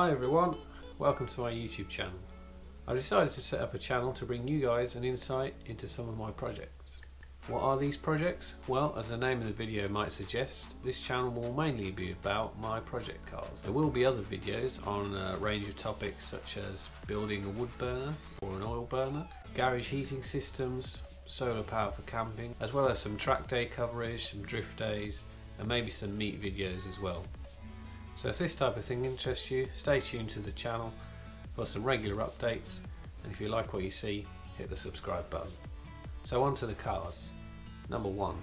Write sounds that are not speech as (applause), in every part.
Hi everyone, welcome to my YouTube channel. I decided to set up a channel to bring you guys an insight into some of my projects. What are these projects? Well, as the name of the video might suggest, this channel will mainly be about my project cars. There will be other videos on a range of topics such as building a wood burner or an oil burner, garage heating systems, solar power for camping, as well as some track day coverage, some drift days, and maybe some meet videos as well. So if this type of thing interests you, stay tuned to the channel for some regular updates and if you like what you see, hit the subscribe button. So on to the cars. Number one,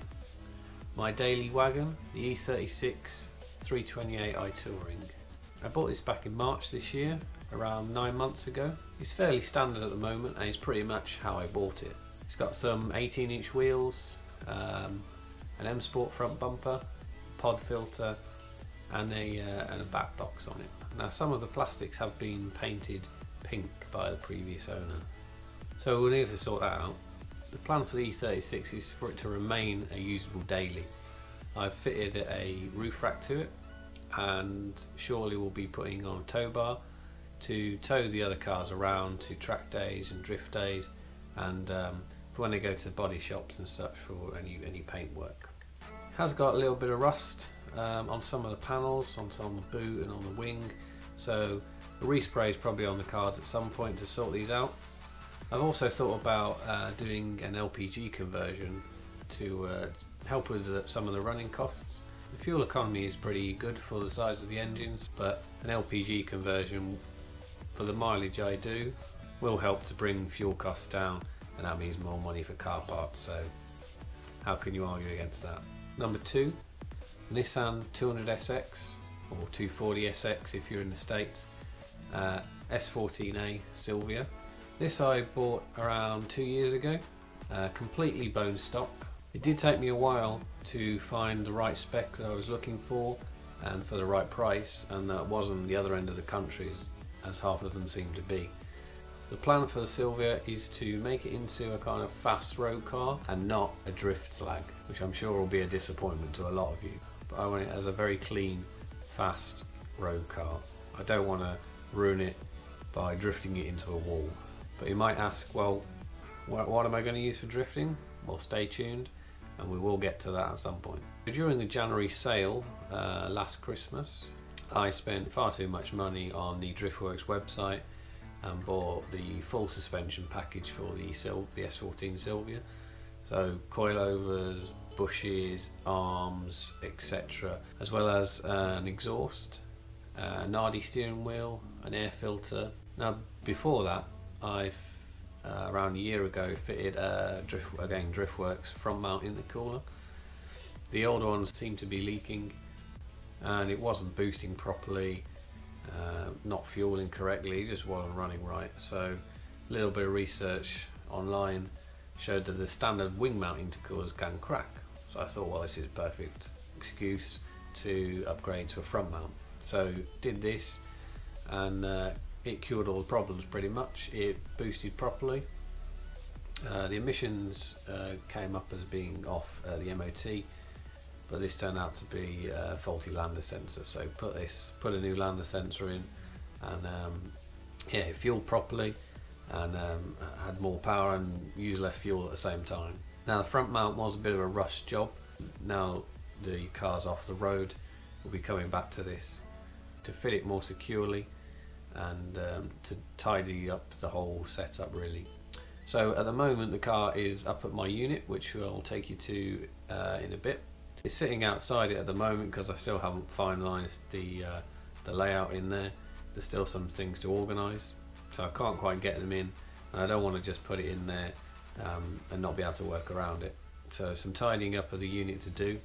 my daily wagon, the E36 328i Touring. I bought this back in March this year, around nine months ago. It's fairly standard at the moment and it's pretty much how I bought it. It's got some 18 inch wheels, um, an M Sport front bumper, pod filter and a, uh, and a back box on it. Now some of the plastics have been painted pink by the previous owner. So we'll need to sort that out. The plan for the E36 is for it to remain a usable daily. I've fitted a roof rack to it and surely we'll be putting on a tow bar to tow the other cars around to track days and drift days and um, for when they go to body shops and such for any, any paint work. Has got a little bit of rust um, on some of the panels, on of the boot and on the wing. So a respray is probably on the cards at some point to sort these out. I've also thought about uh, doing an LPG conversion to uh, help with the, some of the running costs. The fuel economy is pretty good for the size of the engines, but an LPG conversion for the mileage I do will help to bring fuel costs down and that means more money for car parts, so how can you argue against that? Number two, Nissan 200SX or 240SX if you're in the States, uh, S14A Silvia. This I bought around two years ago, uh, completely bone stock. It did take me a while to find the right spec that I was looking for and for the right price and that wasn't the other end of the country as, half of them seem to be. The plan for the Silvia is to make it into a kind of fast road car and not a drift slag, which I'm sure will be a disappointment to a lot of you. But I want it as a very clean, fast road car. I don't want to ruin it by drifting it into a wall. But you might ask, well, what, what am I going to use for drifting? Well, stay tuned and we will get to that at some point. During the January sale uh, last Christmas, I spent far too much money on the Driftworks website and bought the full suspension package for the, Sil the S14 Silvia. So coilovers, bushes, arms, etc. As well as uh, an exhaust, uh, a Nardi steering wheel, an air filter. Now before that I've uh, around a year ago fitted a drift, again Driftworks front mount intercooler. The old ones seemed to be leaking and it wasn't boosting properly uh, not fueling correctly, just wasn't running right. So a little bit of research online showed that the standard wing mount intercoolers can crack. So I thought, well, this is a perfect excuse to upgrade to a front mount. So did this and uh, it cured all the problems pretty much. It boosted properly. Uh, the emissions uh, came up as being off uh, the MOT but this turned out to be a faulty lambda sensor so put this put a new lambda sensor in and um, yeah it fueled properly and um, had more power and used less fuel at the same time now the front mount was a bit of a rush job. Now the car's off the road we'll be coming back to this to fit it more securely and um, to tidy up the whole setup really. So at the moment the car is up at my unit which I'll take you to uh, in a bit. It's sitting outside it at the moment because I still haven't finalised the, uh, the layout in there. There's still some things to organise, so I can't quite get them in, and I don't want to just put it in there um, and not be able to work around it. So some tidying up of the unit to do,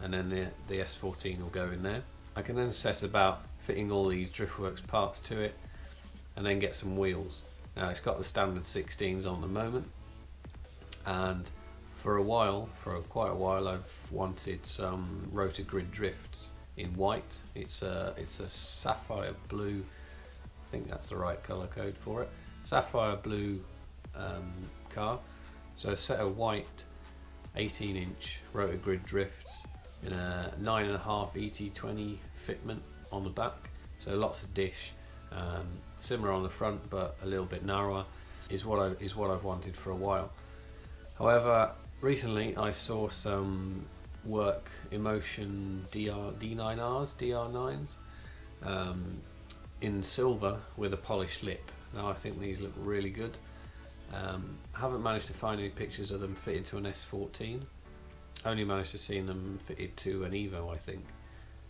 and then the, the S14 will go in there. I can then set about fitting all these Driftworks parts to it, and then get some wheels. Now it's got the standard 16s on the moment, and for a while, for quite a while, I've wanted some Rota Grid drifts in white. It's a, it's a sapphire blue, I think that's the right colour code for it, sapphire blue um, car. So a set of white 18 inch Rota Grid drifts in a 9.5 ET20 fitment on the back, so lots of dish Um, similar on the front, but a little bit narrower, is what I is what I've wanted for a while. However, recently I saw some work Emotion DR D9Rs, DR9s, um, in silver with a polished lip. Now I think these look really good. Um, haven't managed to find any pictures of them fitted to an S14. Only managed to see them fitted to an Evo, I think.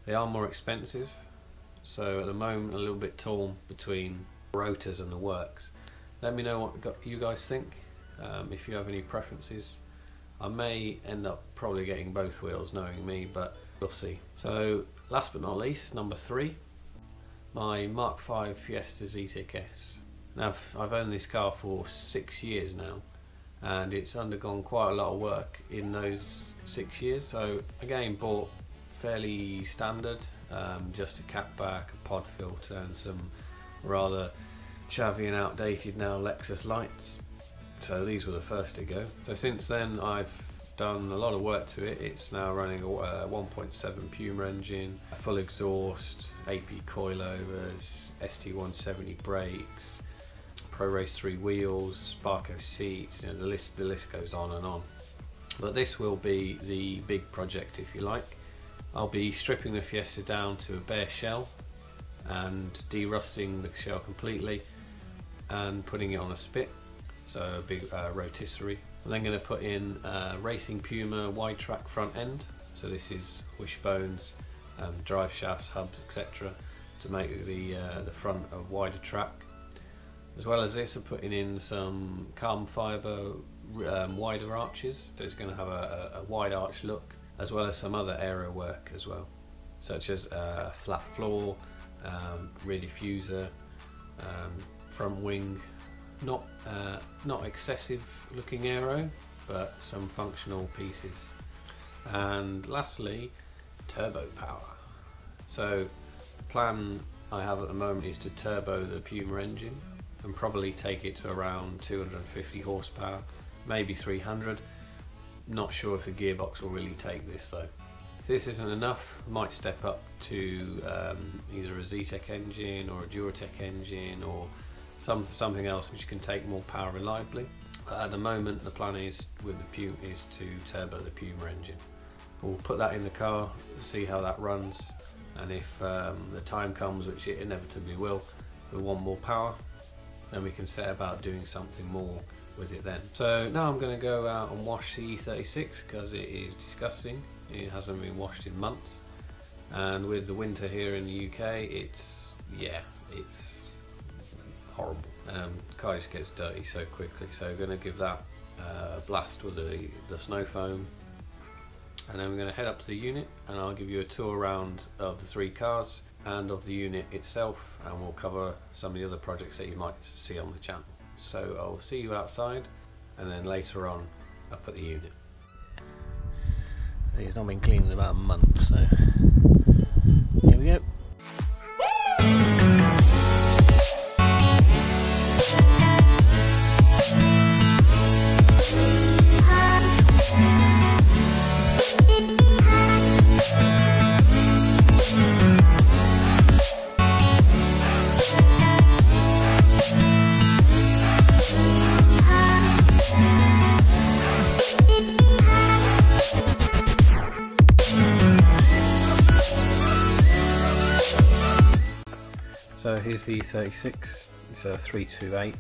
They are more expensive, so at the moment a little bit torn between Rotas and the works. Let me know what you guys think, um, if you have any preferences. I may end up probably getting both wheels knowing me, but we'll see. So last but not least, number three, my Mark V Fiesta Zetec S. Now I've owned this car for six years now and it's undergone quite a lot of work in those six years. So again bought fairly standard, um, just a catback, a pod filter and some rather chavvy and outdated now Lexus lights. So these were the first to go. So since then I've done a lot of work to it. It's now running a 1.7 Puma engine, a full exhaust, AP coilovers, ST170 brakes, Pro Race 3 wheels, Sparco seats, you know, the list the list goes on and on. But this will be the big project if you like. I'll be stripping the Fiesta down to a bare shell and derusting the shell completely and putting it on a spit, so a big uh, rotisserie. I'm then going to put in a Racing Puma wide track front end, so this is wishbones, um, drive shafts, hubs, etc. to make the, uh, the front a wider track. As well as this, I'm putting in some carbon fibre um, wider arches, so it's going to have a, a, wide arch look, as well as some other aero work as well, such as a flat floor, um, rear diffuser, um, front wing, not uh, not excessive looking aero, but some functional pieces. And lastly, turbo power. So, plan I have at the moment is to turbo the Puma engine and probably take it to around 250 horsepower, maybe 300. Not sure if the gearbox will really take this though. If this isn't enough, might step up to um, either a Zetec engine or a Duratec engine or some, something else which can take more power reliably. But at the moment the plan is with the Puma is to turbo the Puma engine. We'll put that in the car, see how that runs and if um, the time comes, which it inevitably will, we want more power, then we can set about doing something more with it then. So now I'm going to go out and wash the E36 because it is disgusting. It hasn't been washed in months and with the winter here in the UK it's yeah it's horrible. Um, the car just gets dirty so quickly so I'm going to give that uh, a blast with the, the snow foam and then we're going to head up to the unit and I'll give you a tour around of the three cars and of the unit itself and we'll cover some of the other projects that you might see on the channel. So I'll see you outside and then later on up at the unit. It's not been cleaned in about a month so here we go. Here's the 36, it's a 328.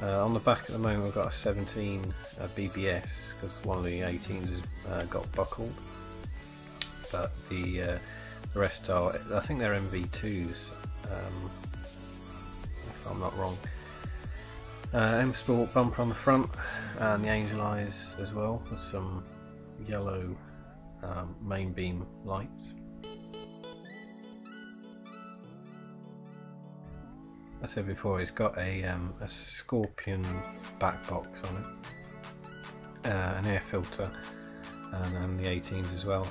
Uh, on the back at the moment we've got a 17 uh, BBS because one of the 18s uh, got buckled. But the uh, the rest are, I think they're MV2s, um, if I'm not wrong. Uh, M Sport bumper on the front and the Angel Eyes as well with some yellow um, main beam lights. I said before, it's got a, um, a Scorpion back box on it, uh, an air filter, and, and, the 18s as well.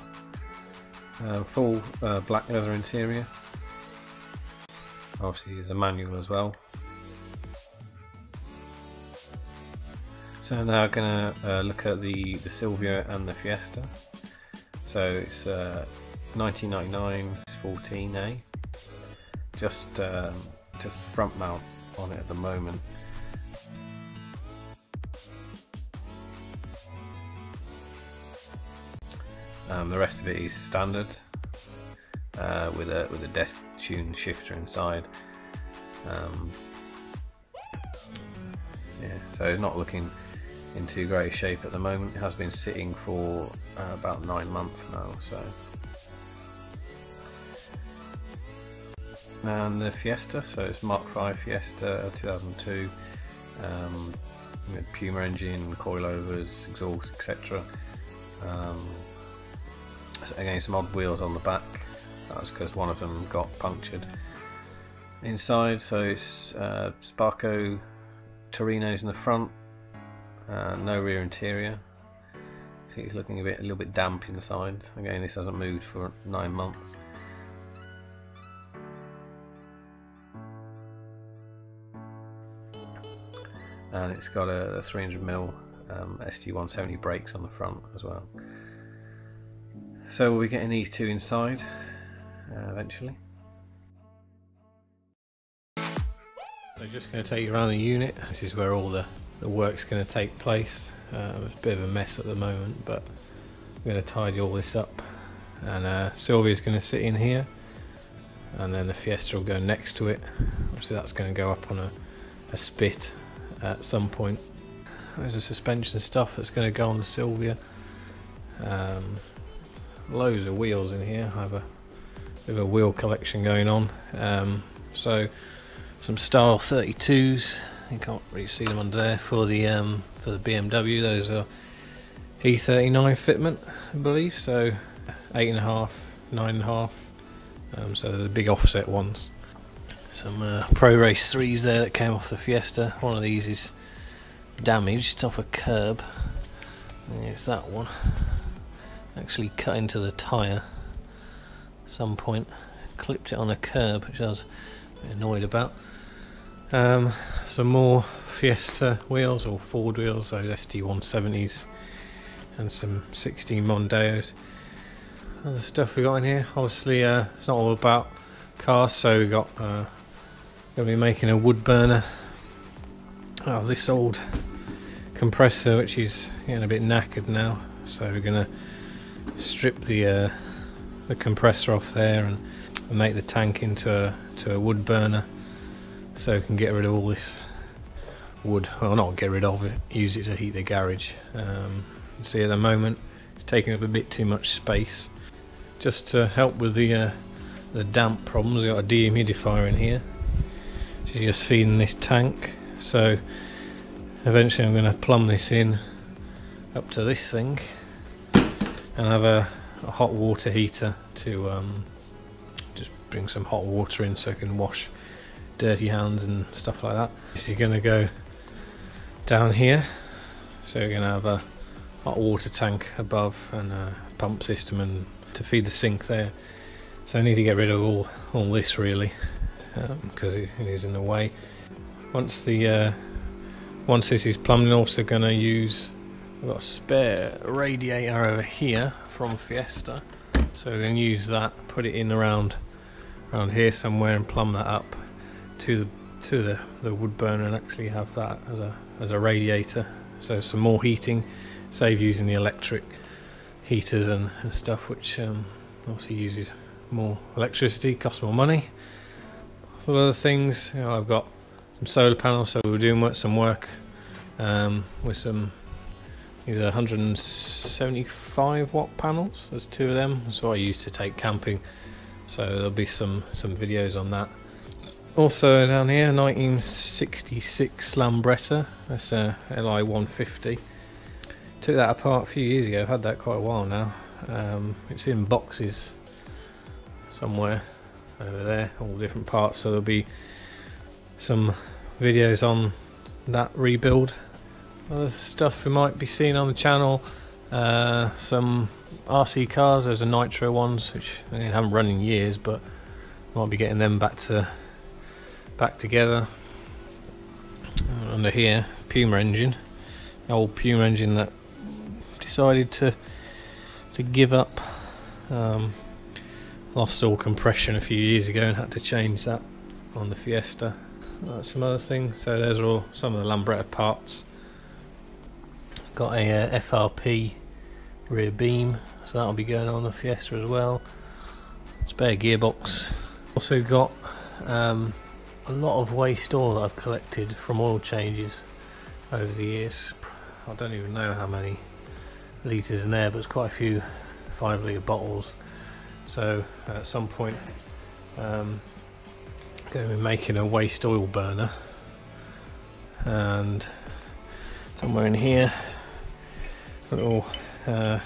Uh, full uh, black leather interior. Obviously, there's a manual as well. So now I'm going to look at the, the Silvia and the Fiesta. So it's 1999 uh, 14A just um, just front mount on it at the moment. Um, the rest of it is standard uh, with a with a desk tune shifter inside. Um, yeah, so not looking in too great shape at the moment. It has been sitting for uh, about nine months now, so. And the Fiesta, so it's Mark V Fiesta 2002, um, Puma engine, coilovers, exhaust, etc. Um, again, some odd wheels on the back. That's because one of them got punctured. Inside, so it's uh, Sparco Torinos in the front, uh, no rear interior. See, it's looking a bit, a little bit damp inside. Again, this hasn't moved for nine months. And it's got a, a 300mm um, ST170 brakes on the front as well. So we'll be getting these two inside uh, eventually. So just going to take you around the unit. This is where all the, the work's going to take place. Uh, it's a bit of a mess at the moment, but I'm going to tidy all this up. And uh, Silvia's going to sit in here, and then the Fiesta will go next to it. Obviously, that's going to go up on a, a spit at some point. There's a suspension stuff that's going to go on the Silvia. Um, loads of wheels in here. I have a bit of a wheel collection going on. Um, so some style 32s you can't really see them under there for the um, for the BMW those are E39 fitment I believe so eight and a half nine and a half um, so the big offset ones some uh, Pro Race 3s there that came off the Fiesta. One of these is damaged. Off a curb. There's that one. Actually cut into the tyre at some point. Clipped it on a curb which I was annoyed about. Um, some more Fiesta wheels or Ford wheels, so ST170s and some 16 Mondeos. Other stuff we got in here, obviously uh, it's not all about cars, so we got uh, to be making a wood burner. Out of this old compressor which is getting a bit knackered now so we're going to strip the uh, the compressor off there and and make the tank into a, to a wood burner so we can get rid of all this wood. Well not get rid of it use it to heat the garage. Um, see at the moment it's taking up a bit too much space. Just to help with the uh, the damp problems we've got a dehumidifier in here is just feeding this tank so eventually I'm going to plumb this in up to this thing and have a, a hot water heater to um, just bring some hot water in so I can wash dirty hands and stuff like that. This is going to go down here. So we're going to have a hot water tank above and a pump system and to feed the sink there. So I need to get rid of all, all this really because um, it, is in the way. Once the uh, once this is plumbed, I'm also going to use I've got a spare radiator over here from Fiesta. So we're going to use that, put it in around around here somewhere and plumb that up to the to the, the wood burner and actually have that as a as a radiator so some more heating save using the electric heaters and, and stuff which um, uses more electricity costs more money other things. You know, I've got some solar panels so we're doing some work um, with some these are 175 watt panels. There's two of them that's what I used to take camping. So there'll be some some videos on that. Also down here 1966 Lambretta. That's a LI 150 took that apart a few years ago. I've had that quite a while now. Um, it's in boxes somewhere over there all different parts so there'll be some videos on that rebuild other stuff we might be seeing on the channel uh, some RC cars. There's a Nitro ones, which I haven't run in years, but might be getting them back to back together. Under here, Puma engine, old Puma engine that decided to to give up. Um, lost all compression a few years ago and had to change that on the Fiesta. That's some other things. So there's all some of the Lambretta parts. Got a uh, FRP rear beam, so that'll be going on the Fiesta as well. Spare gearbox. Also got um, a lot of waste oil that I've collected from oil changes over the years. I don't even know how many litres in there, but it's quite a few 5 litre bottles. So at some point, um, going to be making a waste oil burner, and somewhere in here, a little uh,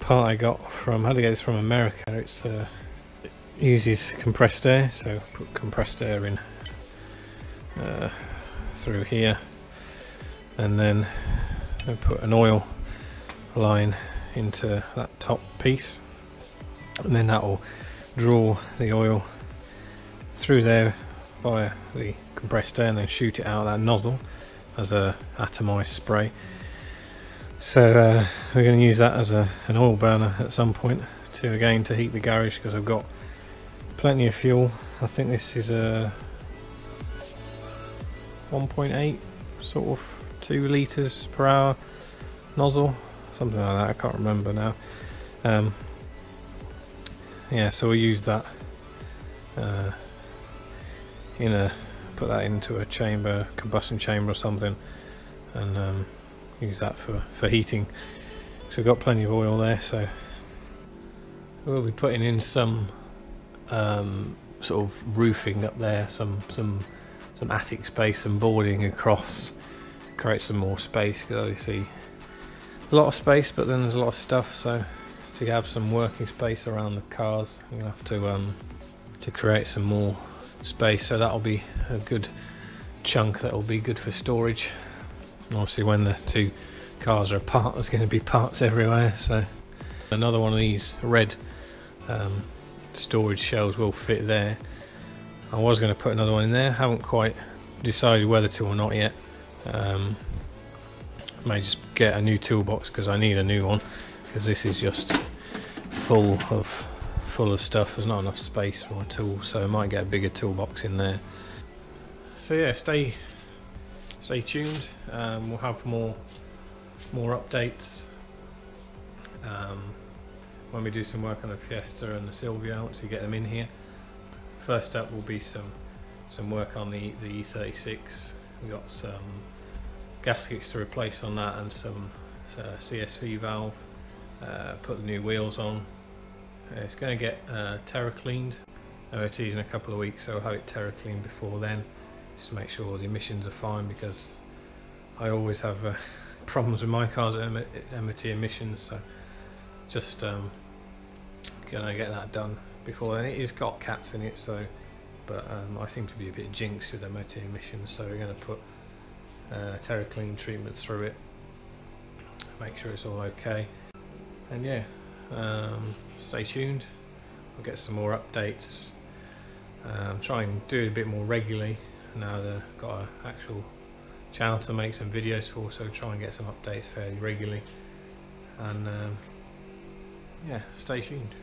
part I got from, how to get this from America, it's uh, it uses compressed air, so put compressed air in uh, through here, and then I put an oil line into that top piece and then that will draw the oil through there via the compressed air and then shoot it out of that nozzle as a atomized spray. So uh, we're going to use that as a, an oil burner at some point to again to heat the garage because I've got plenty of fuel. I think this is a 1.8 sort of 2 litres per hour nozzle something like that I can't remember now. Um, yeah so we'll use that uh, in a put that into a chamber combustion chamber or something and um, use that for for heating. So we've got plenty of oil there so we'll be putting in some um, sort of roofing up there some some some attic space and boarding across create some more space because obviously there's a lot of space but then there's a lot of stuff so to have some working space around the cars. I'm gonna have to um, to create some more space so that'll be a good chunk that will be good for storage. Obviously when the two cars are apart there's going to be parts everywhere so. Another one of these red um, storage shelves will fit there. I was going to put another one in there. Haven't quite decided whether to or not yet. Um, may just get a new toolbox because I need a new one because this is just full of full of stuff. There's not enough space for my tools so I might get a bigger toolbox in there. So yeah stay stay tuned. Um, we'll have more more updates um, when we do some work on the Fiesta and the Silvia once we get them in here. First up will be some some work on the the E36 we got some gaskets to replace on that and some uh, CSV valve uh, put the new wheels on. Uh, it's going to get uh, Terra cleaned. OT's in a couple of weeks, so I'll have it Terra cleaned before then, just to make sure the emissions are fine because I always have uh, (laughs) problems with my cars at MOT emissions, so just um, gonna get that done before then. It has got cats in it, so but um, I seem to be a bit jinxed with MOT emissions, so we're going to put uh, Terra Clean treatment through it, make sure it's all okay and yeah um, stay tuned. I'll get some more updates. Um, try and do it a bit more regularly now that I've got an actual channel to make some videos for so try and get some updates fairly regularly. And um, yeah stay tuned